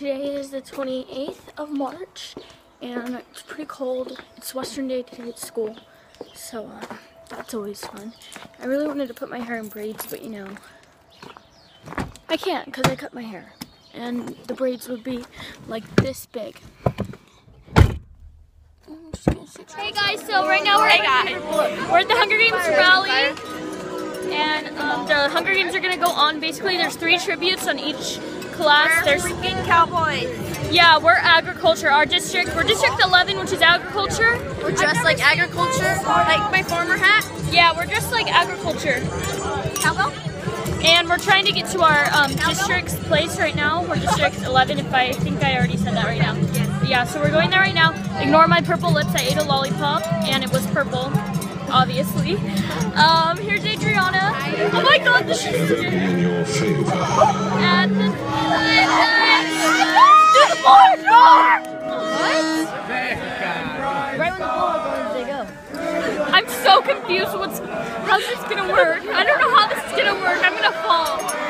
today is the 28th of March, and it's pretty cold. It's Western Day today at school, so uh, that's always fun. I really wanted to put my hair in braids, but you know, I can't because I cut my hair, and the braids would be like this big. Hey guys, so right now we're, Hey at, guys. we're at the Hunger Games rally, and um, the Hunger Games are gonna go on. Basically, there's three tributes on each class. There's freaking cowboys. yeah, we're agriculture. Our district, we're District 11, which is agriculture. We're dressed like agriculture, like my former hat. Yeah, we're just like agriculture. Cowbell? And we're trying to get to our um, district's place right now. We're District 11, if I, I think I already said that right now. Yeah, so we're going there right now. Ignore my purple lips. I ate a lollipop, and it was purple, obviously. Um, here's Adriana. Oh my god, this is in your favor. And the Do the board! Right when the bullet goes, they go. I'm so confused. What's how's this gonna work? I don't know how this is gonna work. I'm gonna fall.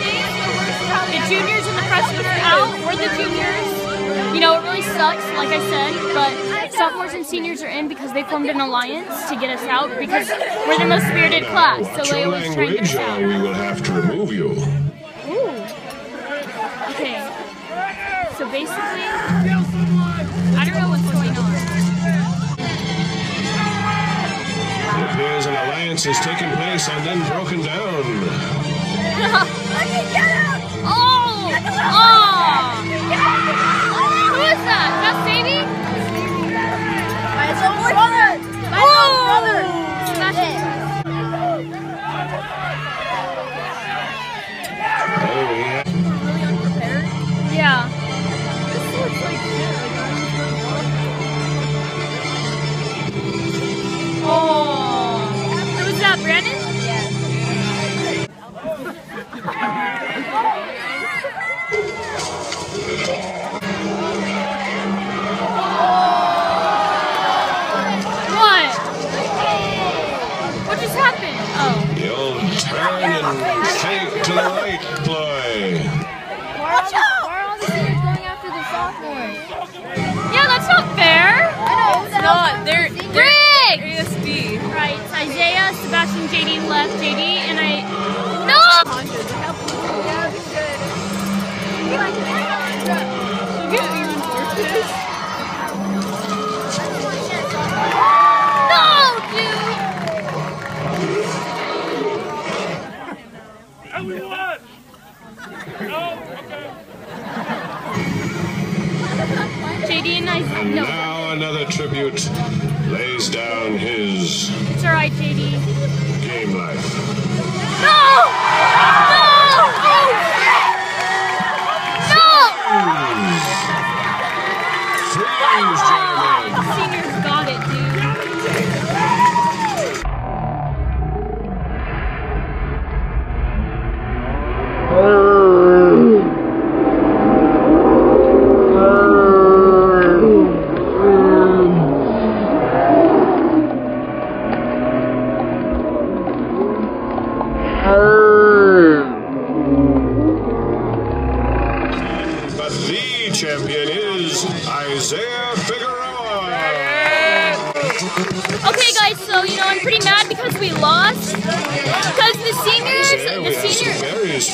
Guys, so update. The juniors and the freshmen are out. We're the juniors. You know, it really sucks, like I said, but sophomores and seniors are in because they formed an alliance to get us out because we're the most spirited class. So they always try and get us out. we will have to remove you. Okay. So basically, I don't know what's going on. It appears an alliance has taken place and then broken down. Oh! Oh! Who is that? That Sadie? Know. It's not. They're Rick! ASB. Right, it's Isaiah, Sebastian, JD left, JD, and I. No! No, dude! JD and I. No, now another tribute lays down his it's alright, JD. game life. No! No! No! Freeze, Jeremy. Seniors got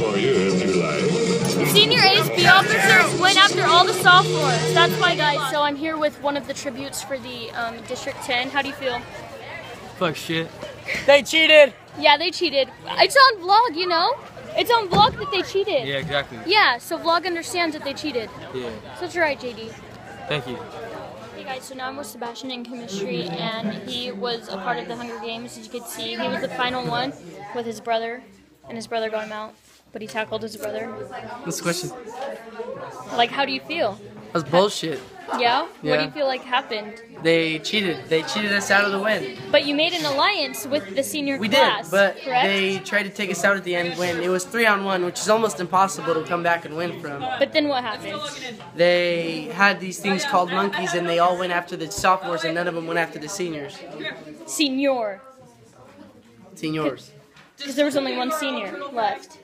for you if you like. the senior ASB officers went after all the sophomores. That's why, guys. So I'm here with one of the tributes for the um, District 10. How do you feel? Fuck shit. They cheated. Yeah, they cheated. It's on vlog, you know. It's on vlog that they cheated. Yeah, exactly. Yeah, so vlog understands that they cheated. Yeah. So it's right, JD. Thank you. Hey guys, so now I'm with Sebastian in chemistry, and he was a part of the Hunger Games, as you can see. He was the final one with his brother, and his brother got him out, but he tackled his brother. What's the question? Like, how do you feel? That's bullshit. Yeah? yeah? What do you feel like happened? They cheated. They cheated us out of the win. But you made an alliance with the senior We did, but correct? they tried to take us out at the end when it was three on one, which is almost impossible to come back and win from. But then what happened? They had these things called monkeys, and they all went after the sophomores, and none of them went after the seniors. Senior. Seniors. Because there was only one senior left.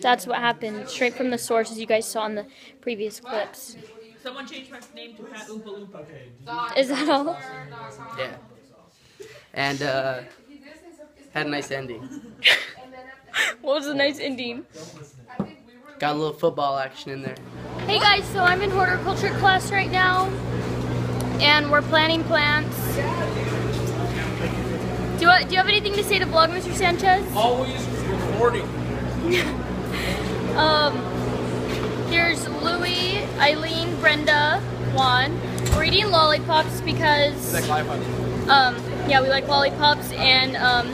That's what happened, straight from the source, as you guys saw in the previous clips. Someone changed my name to Pat Oompa Loompa. Is that all? Yeah. And uh, had a nice ending. What was a nice ending? Got a little football action in there. Hey guys, so I'm in horticulture class right now, and we're planting plants. Do you, do you have anything to say to vlog, Mr. Sanchez? Always recording. Um, here's Louie, Eileen, Brenda, Juan. We're eating lollipops because, um, yeah, we like lollipops. And um,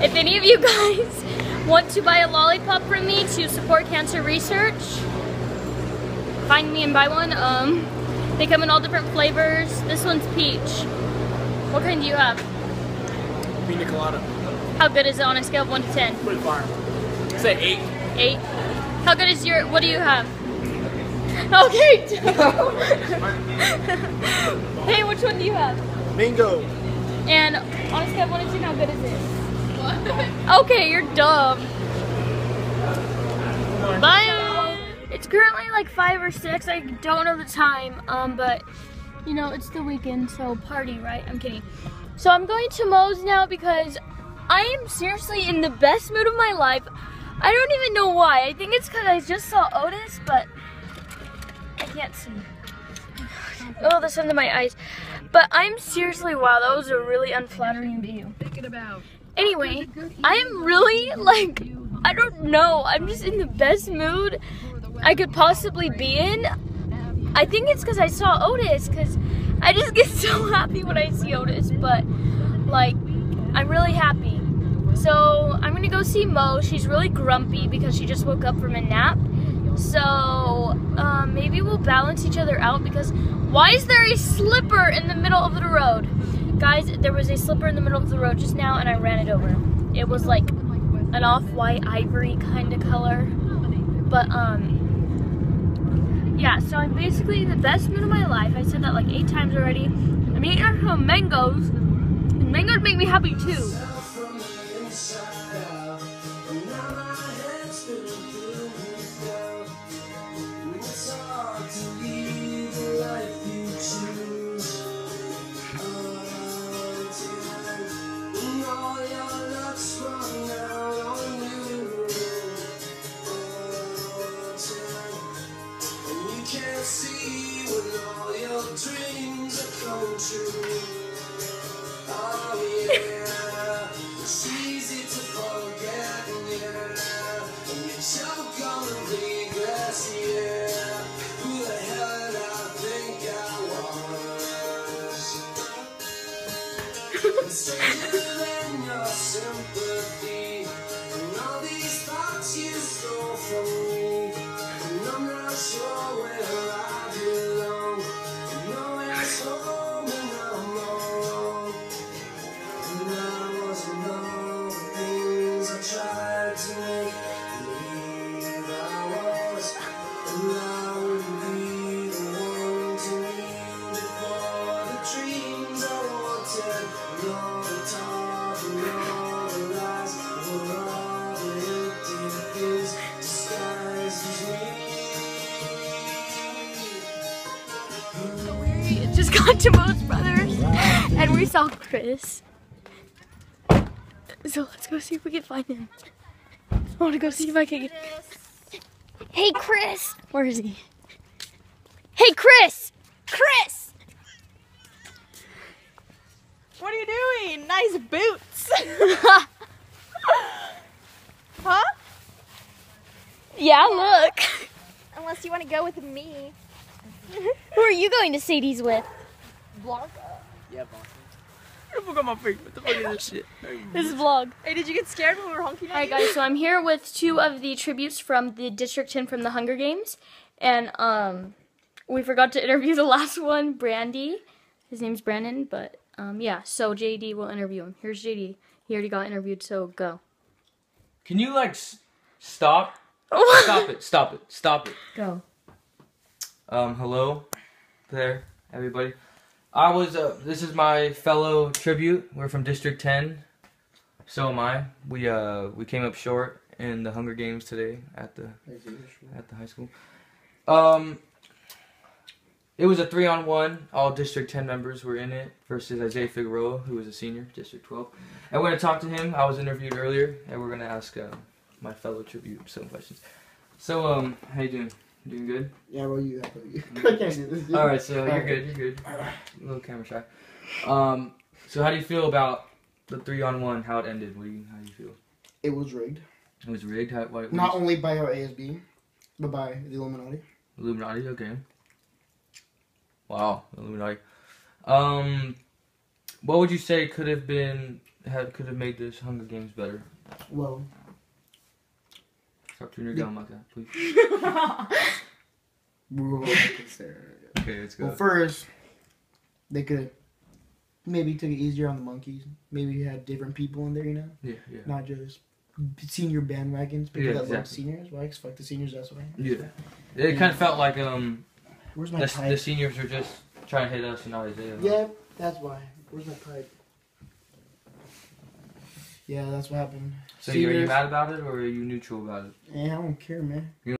if any of you guys want to buy a lollipop from me to support cancer research, find me and buy one. Um, they come in all different flavors. This one's peach. What kind do you have? Pina colada. How good is it on a scale of one to ten? Pretty fire. Say eight. Eight. How good is your? What do you have? Okay. hey, which one do you have? Bingo. And on a scale of one to ten, how good is it? Okay, you're dumb. Bye. It's currently like five or six. I don't know the time. Um, but you know it's the weekend, so party, right? I'm kidding. So I'm going to Moe's now because I am seriously in the best mood of my life. I don't even know why. I think it's because I just saw Otis, but I can't see. Oh, the sun's in my eyes. But I'm seriously, wow, that was a really unflattering view. Anyway, I am really like, I don't know. I'm just in the best mood I could possibly be in. I think it's because I saw Otis, because I just get so happy when I see Otis. But, like, I'm really happy. Go see Mo. She's really grumpy because she just woke up from a nap. So, um, maybe we'll balance each other out because why is there a slipper in the middle of the road? Guys, there was a slipper in the middle of the road just now and I ran it over. It was like an off-white ivory kind of color. But, um, yeah, so I'm basically in the best mood of my life. I said that like eight times already. I'm eating some mangoes. And mangoes make me happy too. just got to Mo's Brothers and we saw Chris. So let's go see if we can find him. I want to go see if I can. Hey, Chris! Where is he? Hey, Chris! Chris! What are you doing? Nice boots. huh? Yeah, look. Unless you want to go with me. Who are you going to Sadie's with? Yeah, boss. Look at my face. What the fuck is this shit? This is vlog. Hey, did you get scared when we were honking at Alright you? guys, so I'm here with two of the tributes from the District 10 from the Hunger Games. And um we forgot to interview the last one, Brandy. His name's Brandon, but um, yeah. So JD will interview him. Here's JD. He already got interviewed, so go. Can you like s- stop? Stop it! Stop it! Stop it! Go. Um, hello there, everybody. I was. Uh, this is my fellow tribute. We're from District Ten. So am I. We uh we came up short in the Hunger Games today at the at the high school. Um, it was a three on one. All District 10 members were in it versus Isaiah Figueroa, who was a senior, District 12. And we're going to talk to him. I was interviewed earlier, and we're going to ask uh, my fellow tribute some questions. So, um, how you doing? You doing good? Yeah, well, you. How about you? I can't do this. dude. All right, so you're Alright. good. You're good. A little camera shy. Um, so how do you feel about the three on one? How it ended? What do you? How do you feel? It was rigged, It was rigged. How? Why, not do only by our ASB, but by the Illuminati. Illuminati. Okay. Wow, Illuminati. Um, what would you say could have been had could have made this Hunger Games better? Well, Stop turning your gun like please. we were like there. Okay, let's go. Well, first, they could maybe took it easier on the monkeys. Maybe you had different people in there, you know, yeah, yeah, not just senior bandwagons. People Yeah, that love exactly. seniors. Why fuck the seniors? That's why. yeah. It kind of felt like um Where's my the, pipe? the seniors were just trying to hit us and not Isaiah. Yeah, that's why. Where's my pipe? Yeah, that's what happened. So you, are you Seniors- mad about it or are you neutral about it? Yeah, I don't care, man.